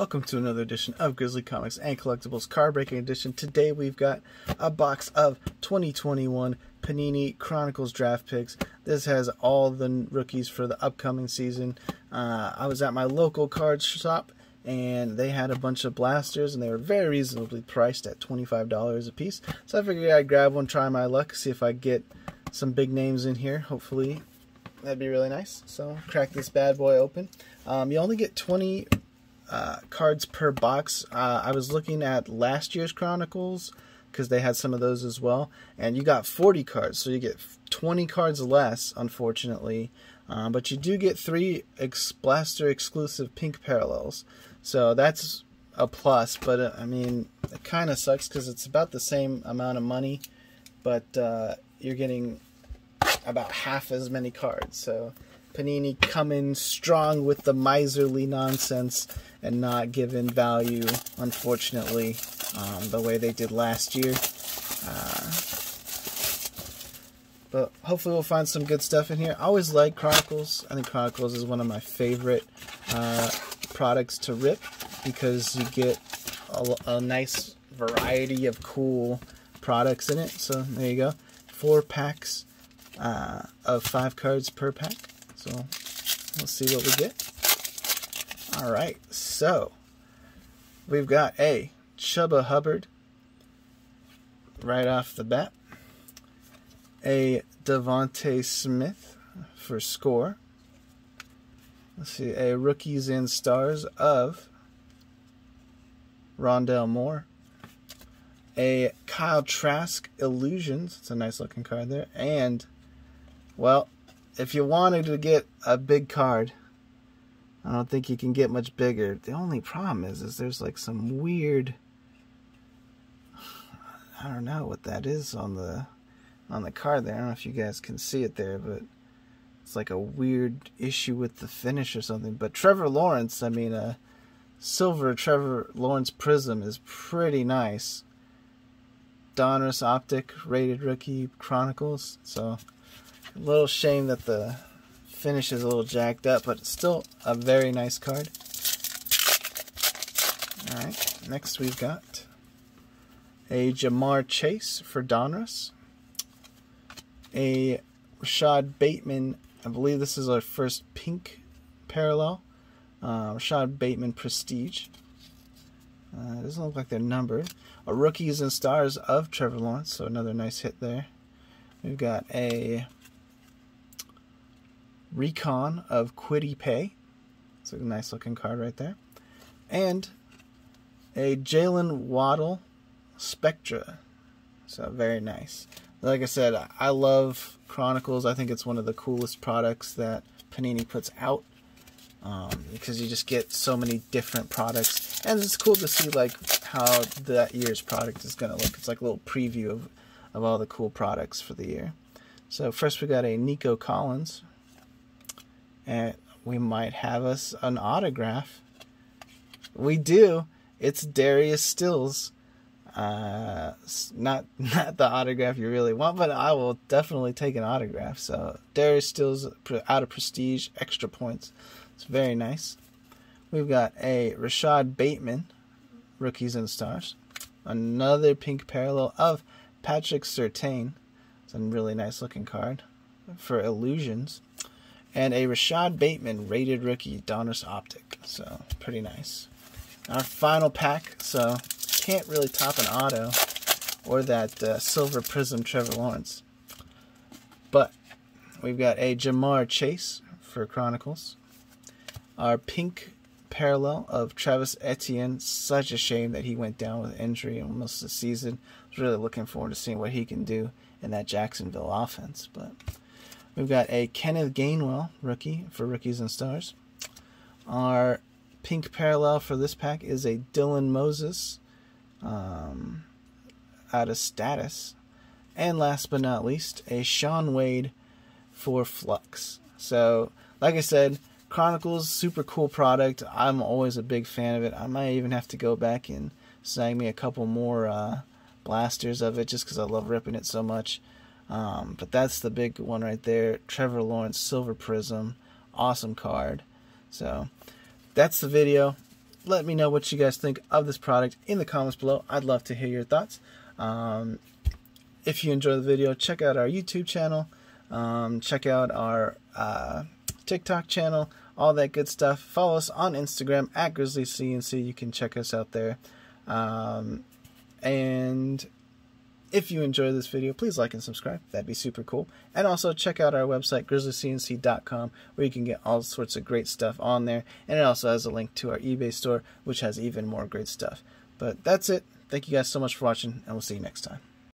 Welcome to another edition of Grizzly Comics and Collectibles Card Breaking Edition. Today we've got a box of 2021 Panini Chronicles draft picks. This has all the rookies for the upcoming season. Uh, I was at my local card shop and they had a bunch of blasters and they were very reasonably priced at $25 a piece. So I figured I'd grab one, try my luck, see if I get some big names in here. Hopefully that'd be really nice. So crack this bad boy open. Um, you only get 20 uh, cards per box. Uh, I was looking at last year's Chronicles because they had some of those as well, and you got 40 cards, so you get 20 cards less, unfortunately. Um, but you do get three ex- Blaster exclusive pink parallels, so that's a plus. But uh, I mean, it kind of sucks because it's about the same amount of money, but uh, you're getting about half as many cards. So Panini coming strong with the miserly nonsense and not giving value, unfortunately, um, the way they did last year. Uh, but hopefully we'll find some good stuff in here. I always like Chronicles. I think Chronicles is one of my favorite uh, products to rip because you get a, a nice variety of cool products in it. So there you go. Four packs uh, of five cards per pack. So let's see what we get. All right, so we've got a Chuba Hubbard right off the bat, a DeVonta Smith for score. Let's see, a Rookies and Stars of Rondale Moore, a Kyle Trask Illusions. It's a nice looking card there, and well, if you wanted to get a big card I don't think you can get much bigger. The only problem is, is there's like some weird. I don't know what that is on the on the card there. I don't know if you guys can see it there, but it's like a weird issue with the finish or something. But Trevor Lawrence, I mean, a silver Trevor Lawrence Prism is pretty nice. Donruss Optic rated rookie Chronicles. So a little shame that the finish is a little jacked up, but it's still a very nice card. Alright, next we've got a Ja'Marr Chase for Donruss. A Rashod Bateman, I believe this is our first pink parallel. Uh, Rashod Bateman Prestige. Uh, doesn't look like they're numbered. A Rookies and Stars of Trevor Lawrence, so another nice hit there. We've got a Recon of Kwity Paye. It's a nice looking card right there. And a Jaylen Waddle Spectra. So very nice. Like I said, I love Chronicles. I think it's one of the coolest products that Panini puts out. Um, because you just get so many different products and it's cool to see like how that year's product is going to look it's like a little preview of, of all the cool products for the year so first we got a Nico Collins and we might have us an autograph. We do. It's Darius Stills. Uh, not not the autograph you really want, but I will definitely take an autograph. So Darius Stills out of prestige, extra points. It's very nice. We've got a Rashod Bateman, rookies and stars. Another pink parallel of Patrick Surtain. It's a really nice looking card for illusions and a Rashod Bateman rated rookie Donruss Optic. So pretty nice. Our final pack, so can't really top an auto or that uh, silver prism Trevor Lawrence. But we've got a Ja'Marr Chase for Chronicles. Our pink parallel of Travis Etienne. Such a shame that he went down with injury almost the season. I was really looking forward to seeing what he can do in that Jacksonville offense. But We've got a Kenneth Gainwell rookie for Rookies and Stars. Our pink parallel for this pack is a Dylan Moses um, out of status. And last but not least, a Shaun Wade for Flux. So, like I said, Chronicles, super cool product. I'm always a big fan of it. I might even have to go back and snag me a couple more uh, blasters of it just because I love ripping it so much. Um, but that's the big one right there. Trevor Lawrence Silver Prism. Awesome card. So that's the video. let me know what you guys think of this product in the comments below. I'd love to hear your thoughts. Um, if you enjoy the video, check out our YouTube channel. Um, check out our uh, TikTok channel, all that good stuff. Follow us on Instagram at Grizzly CNC. You can check us out there. Um, and if you enjoy this video, please like and subscribe. That'd be super cool. And also check out our website, grizzlycnc.com, where you can get all sorts of great stuff on there. And it also has a link to our eBay store, which has even more great stuff. But that's it. Thank you guys so much for watching, and we'll see you next time.